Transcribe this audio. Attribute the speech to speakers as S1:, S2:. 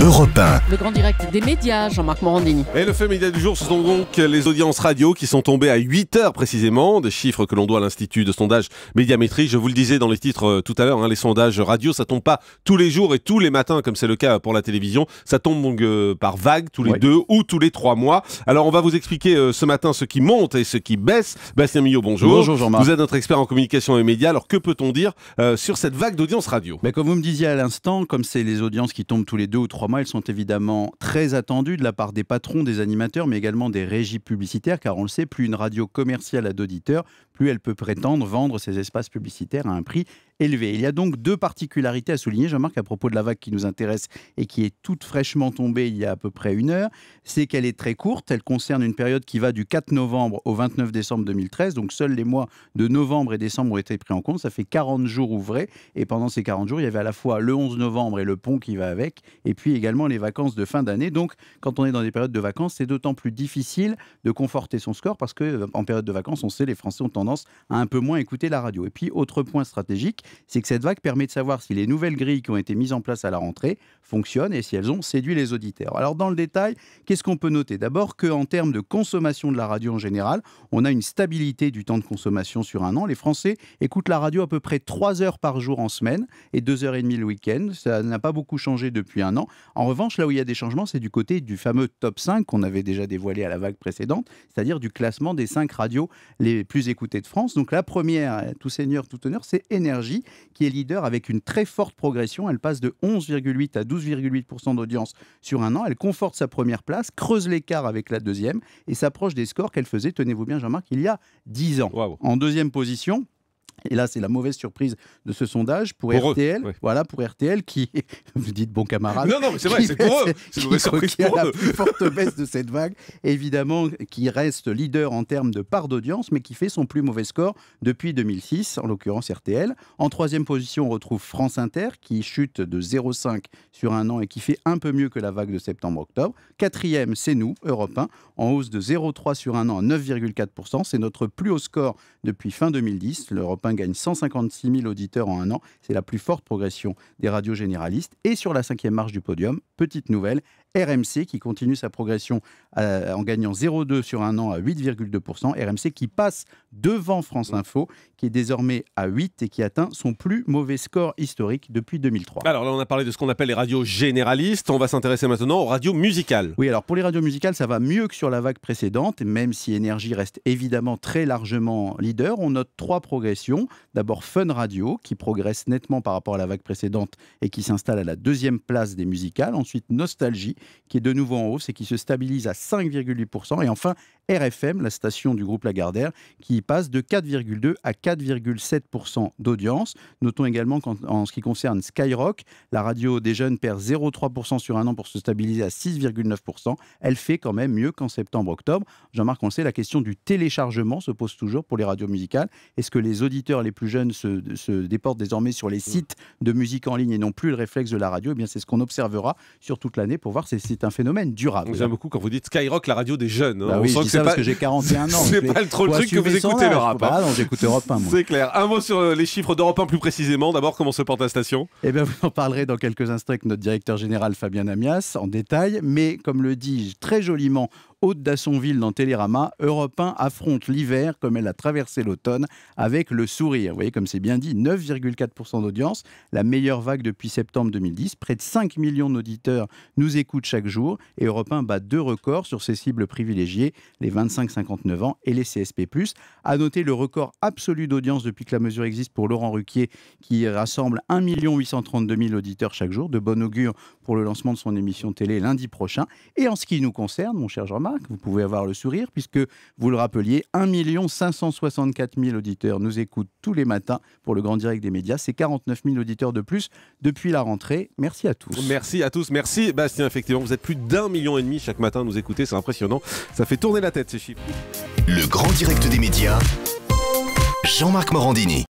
S1: Europe 1.
S2: Le grand direct des médias, Jean-Marc Morandini.
S3: Et le fait média du jour, ce sont donc les audiences radio qui sont tombées à 8 heures précisément, des chiffres que l'on doit à l'Institut de sondage Médiamétrie. Je vous le disais dans les titres euh, tout à l'heure, hein, les sondages radio, ça tombe pas tous les jours et tous les matins comme c'est le cas pour la télévision. Ça tombe donc euh, par vague, tous les
S4: Ouais.
S3: deux ou tous les trois mois. Alors on va vous expliquer euh, ce matin ce qui monte et ce qui baisse. Bastien Millot, bonjour.
S4: Bonjour, Jean-Marc.
S3: Vous êtes notre expert en communication et médias. Alors que peut-on dire euh, sur cette vague d'audience radio?
S4: Mais comme vous me disiez à l'instant, comme c'est les audiences qui tombent tous les deux ou trois elles sont évidemment très attendues de la part des patrons, des animateurs, mais également des régies publicitaires, car on le sait, plus une radio commerciale a d'auditeurs, plus elle peut prétendre vendre ses espaces publicitaires à un prix élevé. Il y a donc deux particularités à souligner, Jean-Marc, à propos de la vague qui nous intéresse et qui est toute fraîchement tombée il y a à peu près une heure. C'est qu'elle est très courte, elle concerne une période qui va du 4 novembre au 29 décembre 2013, donc seuls les mois de novembre et décembre ont été pris en compte. Ça fait 40 jours ouvrés et pendant ces 40 jours, il y avait à la fois le 11 novembre et le pont qui va avec, et puis également les vacances de fin d'année. Donc, quand on est dans des périodes de vacances, c'est d'autant plus difficile de conforter son score parce que euh, en période de vacances, on sait, les Français ont tendance à un peu moins écouter la radio. Et puis, autre point stratégique, c'est que cette vague permet de savoir si les nouvelles grilles qui ont été mises en place à la rentrée fonctionnent et si elles ont séduit les auditeurs. Alors, dans le détail, qu'est-ce qu'on peut noter? D'abord qu'en termes de consommation de la radio en général, on a une stabilité du temps de consommation sur un an. Les Français écoutent la radio à peu près 3 heures par jour en semaine et 2 heures et demie le week-end. Ça n'a pas beaucoup changé depuis un an. En revanche, là où il y a des changements, c'est du côté du fameux top 5 qu'on avait déjà dévoilé à la vague précédente, c'est-à-dire du classement des 5 radios les plus écoutées de France. Donc la première, euh, tout seigneur, tout honneur, c'est Énergie, qui est leader avec une très forte progression. Elle passe de 11,8 à 12,8% d'audience sur un an. Elle conforte sa première place, creuse l'écart avec la deuxième et s'approche des scores qu'elle faisait, tenez-vous bien Jean-Marc, il y a 10 ans. En deuxième position, et là, c'est la mauvaise surprise de ce sondage pour,
S3: Pour eux,
S4: RTL.
S3: ouais.
S4: Voilà, pour RTL qui, vous dites bon camarade,
S3: Non, non, mais c'est vrai, c'est pour eux. C'est mauvaise
S4: qui-
S3: surprise
S4: qui a
S3: pour
S4: la
S3: eux.
S4: plus forte baisse de cette vague, évidemment, qui reste leader en termes de part d'audience, mais qui fait son plus mauvais score depuis 2006, en l'occurrence RTL. En troisième position, on retrouve France Inter, qui chute de 0,5 sur un an et qui fait un peu mieux que la vague de septembre-octobre. Quatrième, c'est nous, Europe 1, en hausse de 0,3 sur un an à 9,4%. C'est notre plus haut score depuis fin 2010. L'Europe 1 gagne 156 000 auditeurs en un an. C'est la plus forte progression des radios généralistes. Et sur la cinquième marche du podium, petite nouvelle, RMC qui continue sa progression euh, en gagnant 0,2 sur un an à 8,2%. RMC qui passe devant France Info, qui est désormais à 8 et qui atteint son plus mauvais score historique depuis 2003.
S3: Alors là, on a parlé de ce qu'on appelle les radios généralistes. On va s'intéresser maintenant aux radios musicales.
S4: Oui, alors pour les radios musicales, ça va mieux que sur la vague précédente, même si Énergie reste évidemment très largement leader. On note trois progressions. D'abord Fun Radio, qui progresse nettement par rapport à la vague précédente et qui s'installe à la deuxième place des musicales. Ensuite Nostalgie, qui est de nouveau en hausse et qui se stabilise à 5,8%. Et enfin RFM, la station du groupe Lagardère, qui passe de 4,2 à 4,7% d'audience. Notons également qu'en en ce qui concerne Skyrock, la radio des jeunes perd 0,3% sur un an pour se stabiliser à 6,9%. Elle fait quand même mieux qu'en septembre-octobre. Jean-Marc, on le sait, la question du téléchargement se pose toujours pour les radios musicales. Est-ce que les auditeurs les plus jeunes se, se déportent désormais sur les sites de musique en ligne et non plus le réflexe de la radio? Eh bien, c'est ce qu'on observera sur toute l'année pour voir c'est un phénomène durable.
S3: J'aime beaucoup quand vous dites Skyrock, la radio des jeunes. hein.
S4: Bah
S3: On
S4: oui,
S3: sent
S4: je
S3: que
S4: ça parce
S3: pas-
S4: que j'ai 41 ans.
S3: C'est pas le trop le truc que vous écoutez, le rap, hein.
S4: non, j'écoute Europe 1, moi.
S3: C'est clair. Un mot sur euh, les chiffres d'Europe 1 plus précisément. D'abord, comment se porte la station?
S4: Eh bien, vous en parlerez dans quelques instants avec notre directeur général Fabien Amias en détail. Mais comme le dit très joliment Haute d'Assonville dans Télérama, Europe 1 affronte l'hiver comme elle a traversé l'automne avec le sourire. Vous voyez, comme c'est bien dit, 9,4% d'audience, la meilleure vague depuis septembre 2010. Près de 5 millions d'auditeurs nous écoutent chaque jour et Europe 1 bat deux records sur ses cibles privilégiées, les 25-59 ans et les CSP+. À noter le record absolu d'audience depuis que la mesure existe pour Laurent Ruquier qui rassemble 1 832 000 auditeurs chaque jour. De bon augure pour le lancement de son émission télé lundi prochain. Et en ce qui nous concerne, mon cher Jean-Marc, vous pouvez avoir le sourire puisque vous le rappeliez, 1 564 000 auditeurs nous écoutent tous les matins pour le grand direct des médias. C'est 49 000 auditeurs de plus depuis la rentrée. Merci à tous.
S3: Merci à tous. Merci Bastien. Effectivement, vous êtes plus d'un million et demi chaque matin à nous écouter. C'est impressionnant. Ça fait tourner la tête ces chiffres.
S1: Le grand direct des médias. Jean-Marc Morandini.